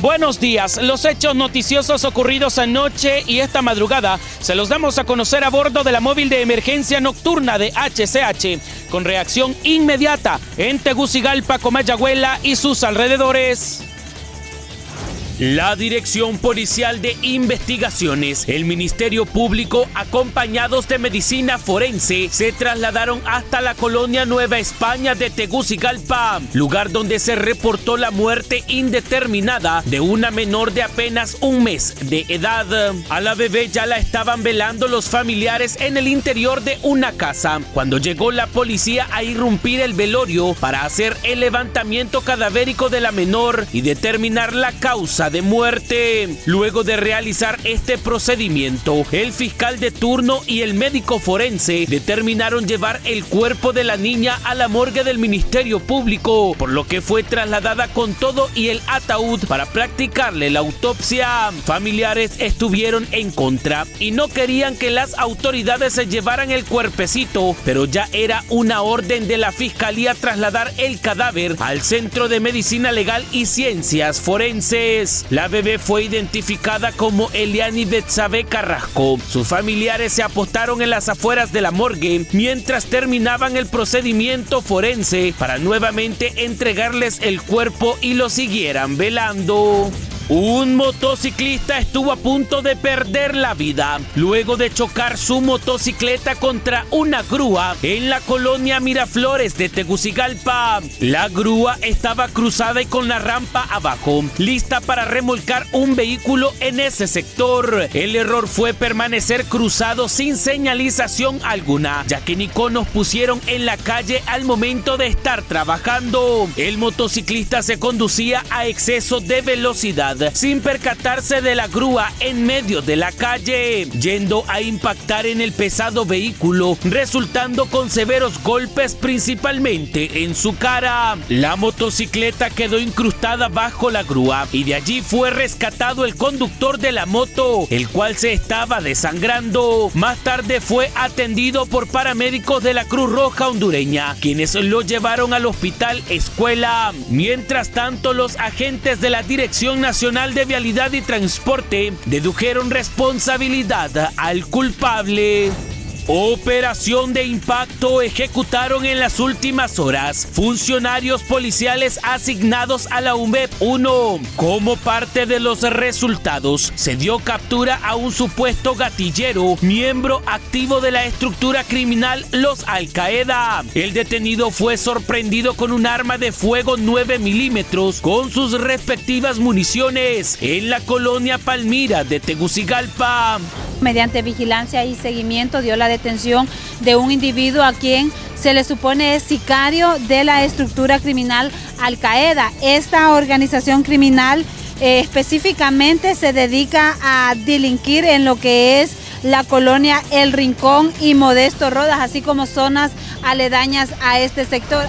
Buenos días. Los hechos noticiosos ocurridos anoche y esta madrugada se los damos a conocer a bordo de la móvil de emergencia nocturna de HCH, con reacción inmediata en Tegucigalpa, Comayagüela y sus alrededores. La Dirección Policial de Investigaciones, el Ministerio Público, acompañados de Medicina Forense, se trasladaron hasta la colonia Nueva España de Tegucigalpa, lugar donde se reportó la muerte indeterminada de una menor de apenas un mes de edad. A la bebé ya la estaban velando los familiares en el interior de una casa, cuando llegó la policía a irrumpir el velorio para hacer el levantamiento cadavérico de la menor y determinar la causa de muerte. Luego de realizar este procedimiento, el fiscal de turno y el médico forense determinaron llevar el cuerpo de la niña a la morgue del Ministerio Público, por lo que fue trasladada con todo y el ataúd para practicarle la autopsia. Familiares estuvieron en contra y no querían que las autoridades se llevaran el cuerpecito, pero ya era una orden de la fiscalía trasladar el cadáver al Centro de Medicina Legal y Ciencias Forenses. La bebé fue identificada como Eliani Betsabe Carrasco. Sus familiares se apostaron en las afueras de la morgue mientras terminaban el procedimiento forense para nuevamente entregarles el cuerpo y lo siguieran velando. Un motociclista estuvo a punto de perder la vida luego de chocar su motocicleta contra una grúa en la colonia Miraflores de Tegucigalpa. La grúa estaba cruzada y con la rampa abajo, lista para remolcar un vehículo en ese sector. El error fue permanecer cruzado sin señalización alguna, ya que ni conos pusieron en la calle al momento de estar trabajando. El motociclista se conducía a exceso de velocidad sin percatarse de la grúa en medio de la calle, yendo a impactar en el pesado vehículo, resultando con severos golpes principalmente en su cara. La motocicleta quedó incrustada bajo la grúa y de allí fue rescatado el conductor de la moto, el cual se estaba desangrando. Más tarde fue atendido por paramédicos de la Cruz Roja hondureña, quienes lo llevaron al hospital escuela. Mientras tanto, los agentes de la Dirección Nacional de Vialidad y Transporte dedujeron responsabilidad al culpable. Operación de impacto ejecutaron en las últimas horas funcionarios policiales asignados a la UMEP 1. Como parte de los resultados, se dio captura a un supuesto gatillero, miembro activo de la estructura criminal Los Al Qaeda. El detenido fue sorprendido con un arma de fuego 9 milímetros con sus respectivas municiones en la colonia Palmira de Tegucigalpa. Mediante vigilancia y seguimiento dio la detención de un individuo a quien se le supone es sicario de la estructura criminal Al Qaeda. Esta organización criminal eh, específicamente se dedica a delinquir en lo que es la colonia El Rincón y Modesto Rodas, así como zonas aledañas a este sector.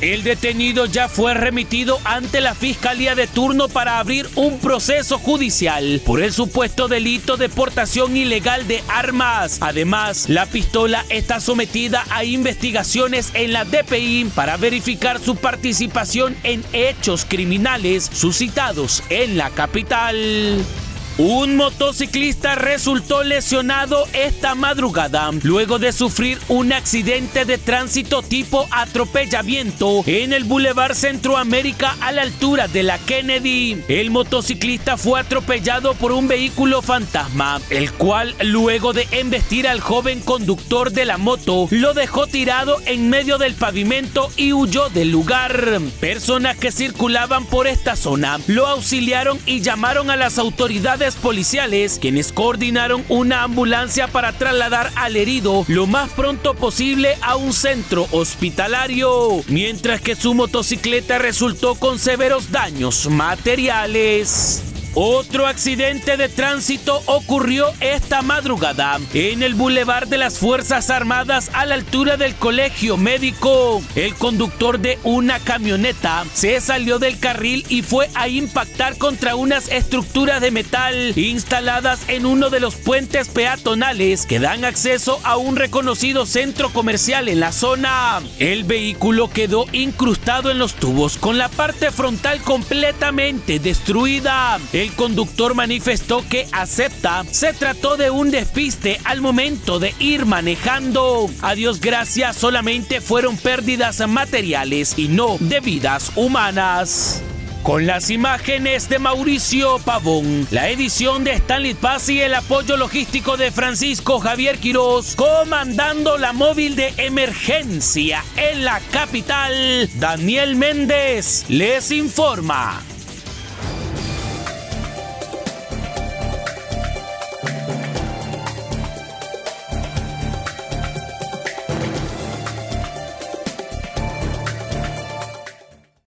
El detenido ya fue remitido ante la Fiscalía de turno para abrir un proceso judicial por el supuesto delito de portación ilegal de armas. Además, la pistola está sometida a investigaciones en la DPI para verificar su participación en hechos criminales suscitados en la capital. Un motociclista resultó lesionado esta madrugada luego de sufrir un accidente de tránsito tipo atropellamiento en el Boulevard Centroamérica a la altura de la Kennedy. El motociclista fue atropellado por un vehículo fantasma, el cual luego de embestir al joven conductor de la moto lo dejó tirado en medio del pavimento y huyó del lugar. Personas que circulaban por esta zona lo auxiliaron y llamaron a las autoridades policiales, quienes coordinaron una ambulancia para trasladar al herido lo más pronto posible a un centro hospitalario, mientras que su motocicleta resultó con severos daños materiales. Otro accidente de tránsito ocurrió esta madrugada en el Boulevard de las Fuerzas Armadas a la altura del Colegio Médico. El conductor de una camioneta se salió del carril y fue a impactar contra unas estructuras de metal instaladas en uno de los puentes peatonales que dan acceso a un reconocido centro comercial en la zona. El vehículo quedó incrustado en los tubos con la parte frontal completamente destruida. Conductor manifestó que acepta se trató de un despiste al momento de ir manejando. A Dios gracias solamente fueron pérdidas materiales y no de vidas humanas. Con las imágenes de Mauricio Pavón, la edición de Stanley Paz y el apoyo logístico de Francisco Javier Quiroz, comandando la móvil de emergencia en la capital, Daniel Méndez les informa.